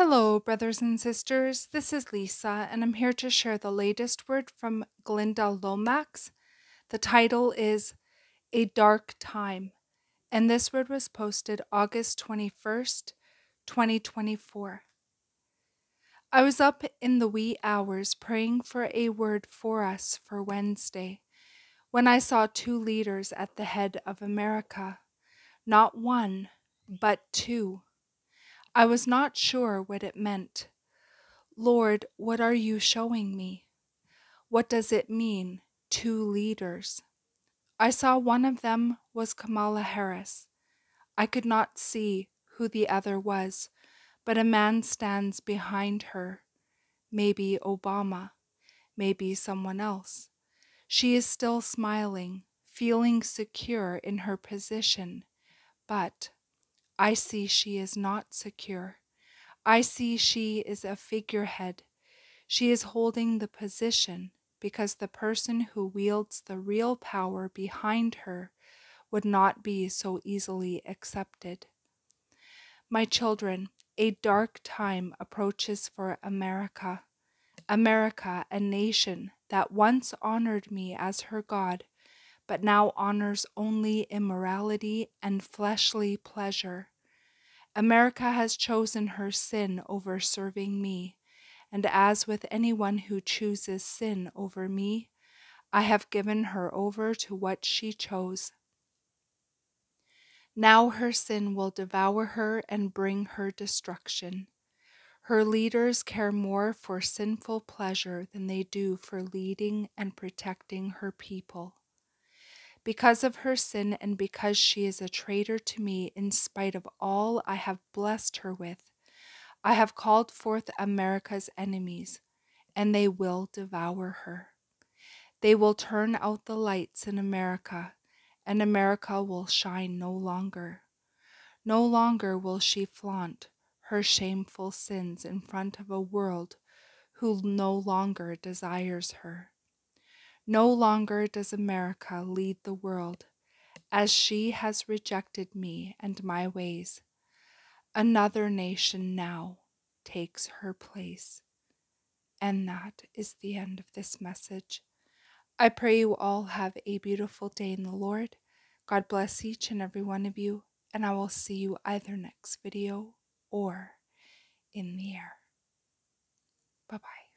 Hello, brothers and sisters. This is Lisa, and I'm here to share the latest word from Glynda Lomax. The title is A Dark Time, and this word was posted August 21st, 2024. I was up in the wee hours praying for a word for us for Wednesday when I saw two leaders at the head of America. Not one, but two. I was not sure what it meant. Lord, what are you showing me? What does it mean, two leaders? I saw one of them was Kamala Harris. I could not see who the other was, but a man stands behind her. Maybe Obama, maybe someone else. She is still smiling, feeling secure in her position, but I see she is not secure. I see she is a figurehead. She is holding the position because the person who wields the real power behind her would not be so easily accepted. My children, a dark time approaches for America. America, a nation that once honored me as her God, but now honors only immorality and fleshly pleasure. America has chosen her sin over serving me, and as with anyone who chooses sin over me, I have given her over to what she chose. Now her sin will devour her and bring her destruction. Her leaders care more for sinful pleasure than they do for leading and protecting her people. Because of her sin and because she is a traitor to me in spite of all I have blessed her with, I have called forth America's enemies, and they will devour her. They will turn out the lights in America, and America will shine no longer. No longer will she flaunt her shameful sins in front of a world who no longer desires her. No longer does America lead the world, as she has rejected me and my ways. Another nation now takes her place. And that is the end of this message. I pray you all have a beautiful day in the Lord. God bless each and every one of you, and I will see you either next video or in the air. Bye bye.